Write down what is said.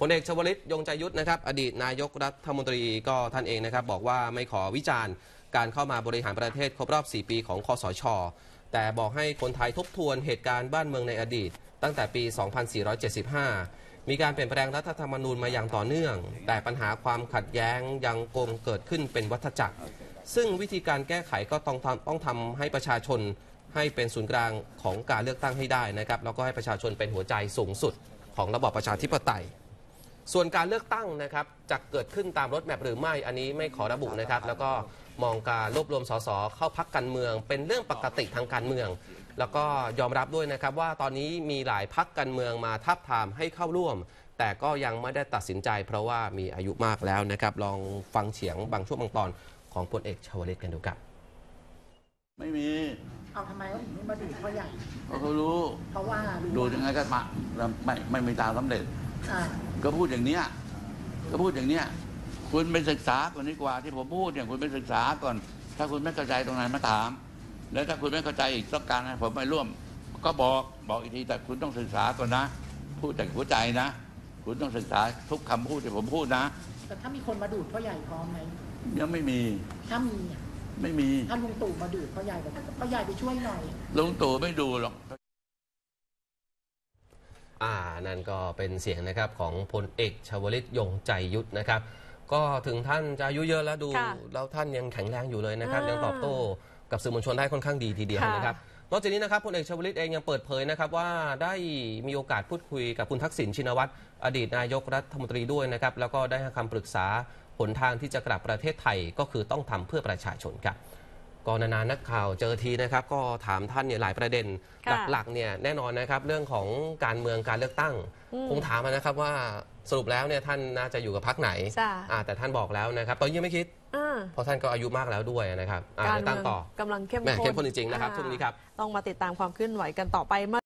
พลเอกชวลิตยงใจยุทธนะครับอดีตนายกรัฐมนตรีก็ท่านเองนะครับ บอกว่าไม่ขอวิจารณ์การเข้ามาบริหารประเทศครบรอบ 4 ปีของคอสช แต่บอกให้คนไทยทบทวนเหตุการณ์บ้านเมืองในอดีต ตั้งแต่ปี 2475 มีการเปลี่ยนแปลงรัฐธรรมนูญมาอย่างต่อเนื่อง แต่ปัญหาความขัดแย้งยังคงเกิดขึ้นเป็นวัฏจักร ซึ่งวิธีการแก้ไขก็ต้องทำต้องทำให้ประชาชนให้เป็นศูนย์กลางของการเลือกตั้งให้ได้นะครับแล้วก็ให้ประชาชนเป็นหัวใจสูงสุดของระบอบประชาธิปไตย ส่วนการเลือกตั้งนะครับจะเกิดขึ้นตามรถแมพหรือไม่อันนี้ไม่ขอระบุนะครับ แล้วก็มองการรวบรวมสสเข้าพักการเมือง เป็นเรื่องปกติทางการเมือง แล้วก็ยอมรับด้วยนะครับว่าตอนนี้มีหลายพักการเมืองมาทับทามให้เข้าร่วม แต่ก็ยังไม่ได้ตัดสินใจ เพราะว่ามีอายุมากแล้วนะครับ ลองฟังเสียงบางช่วงบางตอนของพลเอกชวลิตกันดูครับไม่มี เอาทำไมเขาถึงไม่มาดูดเขาใหญ่เพราะเขารู้ เพราะว่ารู้ดูยังไงก็มาแล้วไม่ไม่มีทางสำเร็จอ่า ก็พูดอย่างเนี้ยก็พูดอย่างเนี้ยคุณไปศึกษาก่อนดีกว่าที่ผมพูดเนี่ยคุณไปศึกษาก่อน ถ้าคุณไม่เข้าใจตรงไหนมาถาม แล้วถ้าคุณไม่เข้าใจอีกต้องการให้ผมไปร่วม ก็บอกบอกอีกทีแต่คุณต้องศึกษาก่อนนะ พูดจากหัวใจนะ คุณต้องศึกษาทุกคำพูดที่ผมพูดนะ แต่ถ้ามีคนมาดูดพ่อใหญ่พร้อมไหมยังไม่มี ถ้ามีอะไม่มี ถ้าลุงตู่มาดูดพ่อใหญ่บอกพ่อใหญ่ไปช่วยหน่อยลุงตู่ไม่ดูหรอก อ่านั่นก็เป็นเสียงนะครับของพลเอกชวลิตยงใจยุทธนะครับ ก็ถึงท่านจะอายุเยอะแล้วดู ค่ะแล้วท่านยังแข็งแรงอยู่เลยนะครับอ่ายัยังตอบโต้กับสื่อมวลชนได้ค่อนข้างดีทีเดียวค่ะ นะครับ นอกจากนี้นะครับพลเอกชวลิตเองยังเปิดเผยนะครับว่าได้มีโอกาสพูดคุยกับคุณทักษิณชินวัตรอดีตนายกรัฐมนตรีด้วยนะครับ แล้วก็ได้ให้คำปรึกษาหนทางที่จะกลับประเทศไทยก็คือต้องทำเพื่อประชาชนครับ ก็นานๆนักข่าวเจอทีนะครับ ก็ถามท่านเนี่ยหลายประเด็น ค่ะหลักๆเนี่ยแน่นอนนะครับเรื่องของการเมืองการเลือกตั้ง อืมคงถามมานะครับว่าสรุปแล้วเนี่ยท่านน่าจะอยู่กับพรรคไหนจ้ะ อ่าแต่ท่านบอกแล้วนะครับ ตอนนี้ยังไม่คิดอ่าเพราะท่านก็อายุมากแล้วด้วยนะครับอ่าการเดี๋ยวเมืตั้งองต่อกำลังเข้มแหม่ข้นเข้มข้นจริงๆนะครับอ่าช่วงนี้ครับ ต้องมาติดตามความเคลื่อนไหวกันต่อไป